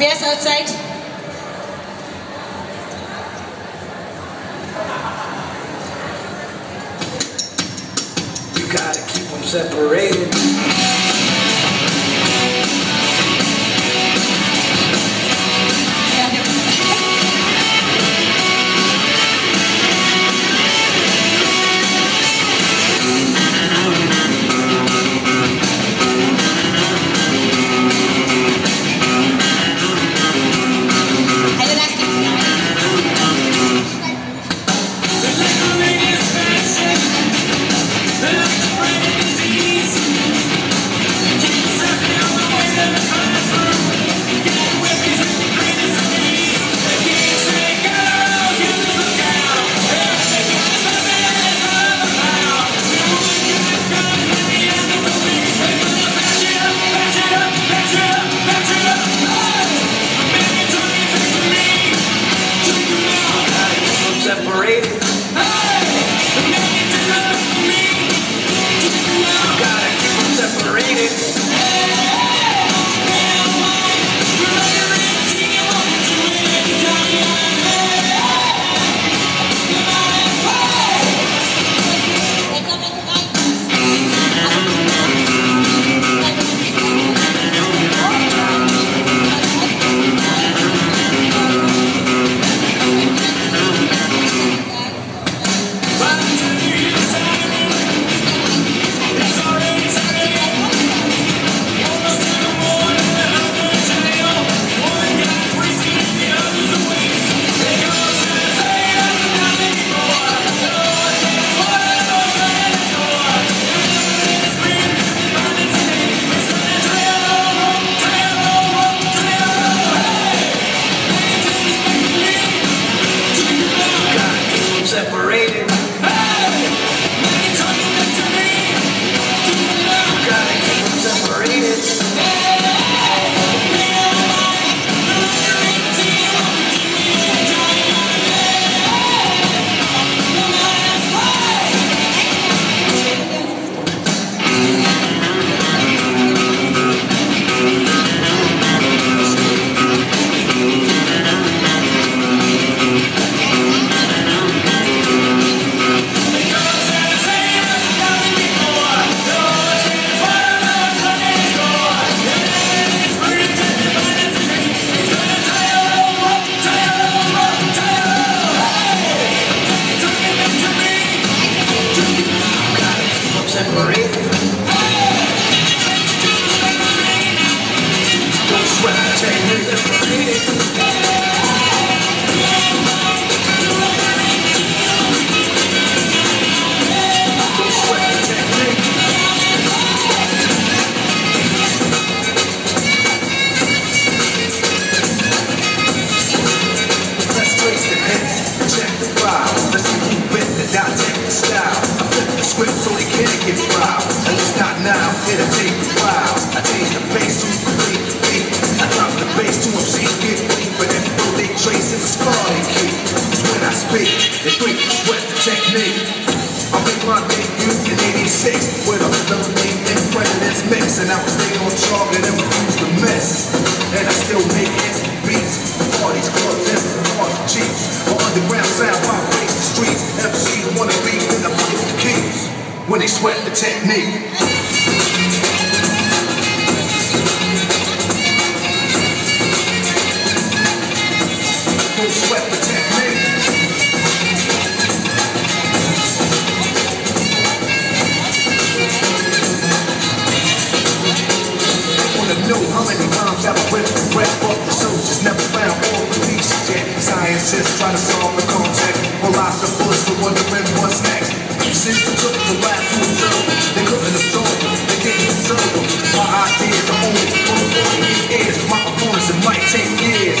Spares outside. You gotta keep them separated. Them technique. Separated. 86 with a name and president's mix. And I would stay on target and refuse to miss. And I still make hits, beats, parties, clubs, and cars, jeeps. My underground sound vibrates the streets. MCs wanna be in the beautiful keys when they sweat the technique. Scientists try to solve the context. Philosophers are wondering what's next? Since they took the to observe They couldn't absorb them, they didn't observe them My ideas are only for the audience ears. My opponents, it might take years.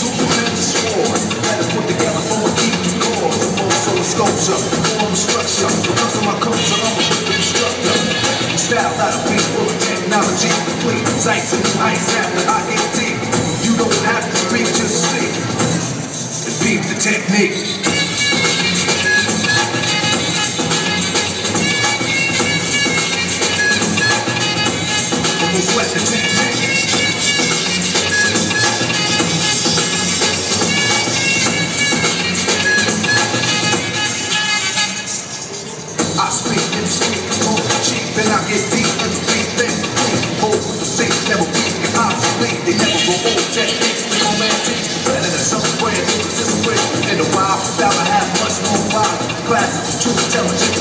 Two tremendous wars Let us put together for a the cause. Also a sculpture, form of structure. Because of my culture, I'm a good instructor. Style that'll be full of technology. Complete sights and heights after IAT You don't have to speak, just technique. I speak speak on the cheap I get deep and deep and deep. Hold the same, never peak and obsolete. They never go old. Now I have much more fun. Class is too intelligent.